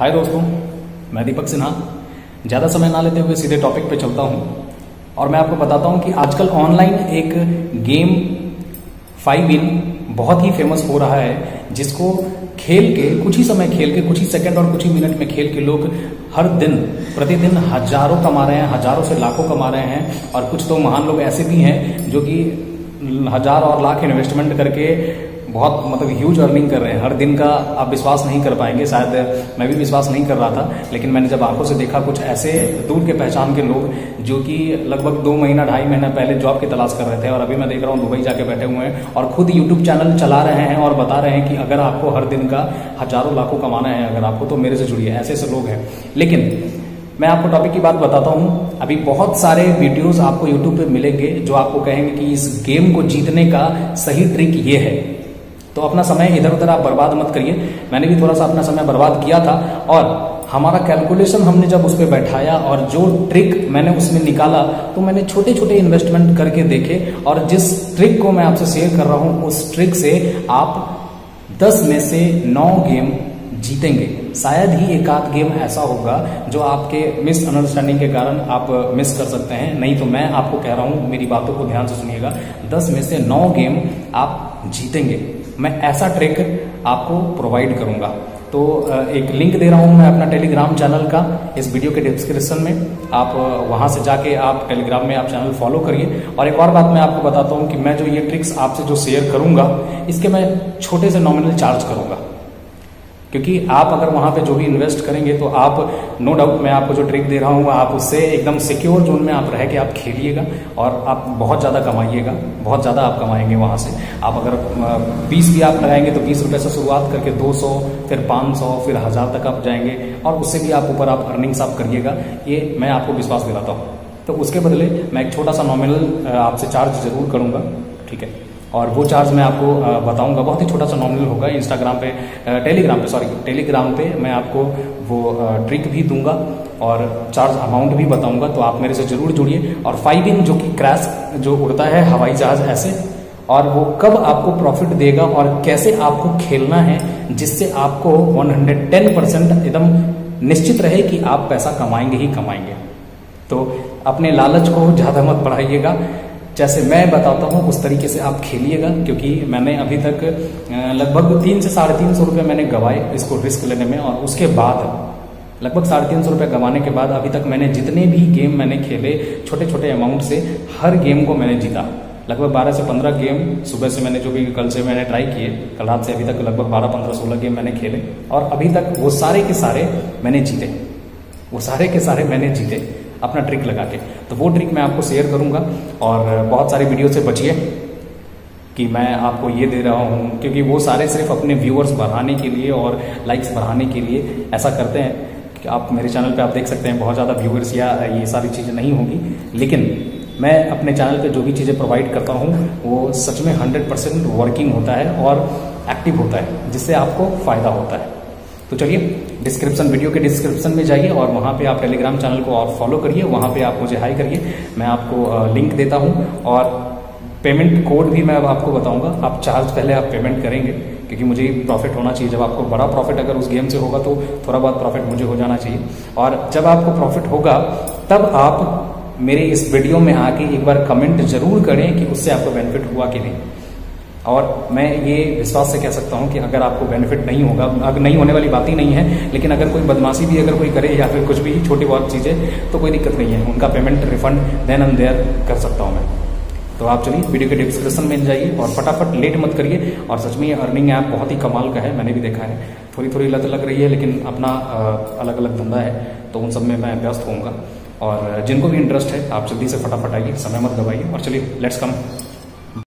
हाय दोस्तों, मैं दीपक सिन्हा। ज़्यादा समय ना लेते हुए सीधे टॉपिक पे चलता हूँ। और मैं आपको बताता हूँ कि आजकल ऑनलाइन एक गेम फाइव इन बहुत ही फ़ेमस हो रहा है, जिसको खेल के, कुछ ही समय खेल के, कुछ ही सेकंड और कुछ ही मिनट में खेल के लोग हर दिन, प्रतिदिन हज़ारों कमा रहे हैं, हज़ारों से लाखों कमा रहे हैं। और कुछ तो महान लोग ऐसे भी हैं जो कि हज़ार और लाख इन्वेस्टमेंट करके बहुत मतलब ह्यूज अर्निंग कर रहे हैं। हर दिन का आप विश्वास नहीं कर पाएँगे। शायद मैं भी विश्वास नहीं कर रहा था, लेकिन मैंने जब आँखों से देखा कुछ ऐसे दूर के पहचान के लोग, जो कि लगभग दो महीना, ढाई महीना पहले जॉब की तलाश कर रहे थे, और अभी मैं देख रहा हूँ दुबई जाके बैठे हुए हैं, और खुद यूट्यूब चैनल चला रहे हैं और बता रहे हैं कि अगर आपको हर दिन का हज़ारों लाखों कमाना है, अगर आपको तो मेरे से जुड़िए, ऐसे ऐसे लोग हैं। लेकिन मैं आपको टॉपिक की बात बताता हूँ। अभी बहुत सारे वीडियोस आपको यूट्यूब पे मिलेंगे, जो आपको कहेंगे कि इस गेम को जीतने का सही ट्रिक ये है। तो अपना समय इधर उधर आप बर्बाद मत करिए। मैंने भी थोड़ा सा अपना समय बर्बाद किया था और हमारा कैलकुलेशन हमने जब उस पर बैठाया और जो ट्रिक मैंने उसमें निकाला तो मैंने छोटे छोटे इन्वेस्टमेंट करके देखे और जिस ट्रिक को मैं आपसे शेयर कर रहा हूँ, उस ट्रिक से आप दस में से नौ गेम जीतेंगे। शायद ही एक आध गेम ऐसा होगा जो आपके मिस अंडरस्टैंडिंग के कारण आप मिस कर सकते हैं। नहीं तो मैं आपको कह रहा हूँ, मेरी बातों को ध्यान से सुनिएगा। दस में से नौ गेम आप जीतेंगे। मैं ऐसा ट्रिक आपको प्रोवाइड करूँगा। तो एक लिंक दे रहा हूँ मैं अपना टेलीग्राम चैनल का। इस वीडियो के डिस्क्रिप्शन में आप वहाँ से जाके आप टेलीग्राम में आप चैनल फॉलो करिए। और एक और बात मैं आपको बताता हूँ कि मैं जो ये ट्रिक्स आपसे जो शेयर करूँगा, इसके मैं छोटे से नॉमिनल चार्ज करूँगा। क्योंकि आप अगर वहाँ पे जो भी इन्वेस्ट करेंगे तो आप नो डाउट मैं आपको जो ट्रिक दे रहा हूँ, आप उससे एकदम सिक्योर जोन में आप रह के आप खेलिएगा और आप बहुत ज़्यादा कमाइएगा, बहुत ज़्यादा आप कमाएँगे वहाँ से। आप अगर बीस भी आप लगाएँगे तो बीस रुपए से शुरुआत करके दो सौ, फिर पाँच सौ, फिर हज़ार तक आप जाएँगे और उससे भी आप ऊपर आप अर्निंग्स आप करिएगा। ये मैं आपको विश्वास दिलाता हूँ। तो उसके बदले मैं एक छोटा सा नॉमिनल आपसे चार्ज ज़रूर करूँगा। ठीक है? और वो चार्ज मैं आपको बताऊँगा। बहुत ही छोटा सा नॉमिनल होगा इंस्टाग्राम पे टेलीग्राम पे सॉरी टेलीग्राम पे मैं आपको वो ट्रिक भी दूँगा और चार्ज अमाउंट भी बताऊँगा। तो आप मेरे से ज़रूर जुड़िए और फाइव इन जो कि क्रैश जो उड़ता है हवाई जहाज़ ऐसे, और वो कब आपको प्रॉफिट देगा और कैसे आपको खेलना है, जिससे आपको 110 परसेंट एकदम निश्चित रहे कि आप पैसा कमाएँगे ही कमाएँगे। तो अपने लालच को ज़्यादा मत बढ़ाइएगा। जैसे मैं बताता हूँ, उस तरीके से आप खेलिएगा, क्योंकि मैंने अभी तक लगभग तीन से साढ़े तीन सौ रुपये मैंने गवाए इसको रिस्क लेने में, और उसके बाद, लगभग साढ़े तीन सौ रुपये गंवाने के बाद अभी तक मैंने जितने भी गेम मैंने खेले छोटे छोटे अमाउंट से, हर गेम को मैंने जीता। लगभग 12 से 15 गेम सुबह से मैंने जो भी, कल से मैंने ट्राई किए, कल रात से अभी तक लगभग 12 15 16 गेम मैंने खेले, और अभी तक वो सारे के सारे मैंने जीते। वो सारे के सारे मैंने जीते। अपना ट्रिक लगा के तो वो ट्रिक मैं आपको शेयर करूँगा और बहुत सारे वीडियो से बचिए कि मैं आपको ये दे रहा हूँ, क्योंकि वो सारे सिर्फ़ अपने व्यूअर्स बढ़ाने के लिए और लाइक्स बढ़ाने के लिए ऐसा करते हैं कि आप मेरे चैनल पे आप देख सकते हैं बहुत ज़्यादा व्यूअर्स या ये सारी चीज़ें नहीं होगी। लेकिन मैं अपने चैनल पे जो भी चीज़ें प्रोवाइड करता हूँ, वो सच में हंड्रेड परसेंट वर्किंग होता है और एक्टिव होता है, जिससे आपको फ़ायदा होता है। तो चलिए डिस्क्रिप्शन वीडियो के डिस्क्रिप्शन में जाइए और वहाँ पे आप टेलीग्राम चैनल को और फॉलो करिए, वहाँ पे आप मुझे हाई करिए। मैं आपको लिंक देता हूँ और पेमेंट कोड भी मैं अब आपको बताऊँगा। आप चार्ज पहले आप पेमेंट करेंगे, क्योंकि मुझे प्रॉफिट होना चाहिए। जब आपको बड़ा प्रॉफिट अगर उस गेम से होगा तो थोड़ा बहुत प्रॉफिट मुझे हो जाना चाहिए। और जब आपको प्रॉफिट होगा, तब आप मेरे इस वीडियो में आके एक बार कमेंट ज़रूर करें कि उससे आपको बेनिफिट हुआ कि नहीं। और मैं ये विश्वास से कह सकता हूँ कि अगर आपको बेनिफिट नहीं होगा अगर नहीं होने वाली बात ही नहीं है, लेकिन अगर कोई बदमाशी भी अगर कोई करे या फिर कुछ भी छोटी बहुत चीज़ें तो कोई दिक्कत नहीं है। उनका payment refund then and there कर सकता हूँ मैं। तो आप चलिए वीडियो के डिस्क्रिप्शन में जाइए और फटाफट लेट मत करिए। और सच में ये अर्निंग ऐप बहुत ही कमाल का है, मैंने भी देखा है। थोड़ी थोड़ी लत लग रही है, लेकिन अपना अलग अलग धंधा है तो उन सब में मैं व्यस्त होऊँगा। और जिनको भी इंटरेस्ट है, आप जल्दी से फटाफट आइए, समय मत गवाइए। और चलिए लेट्स कम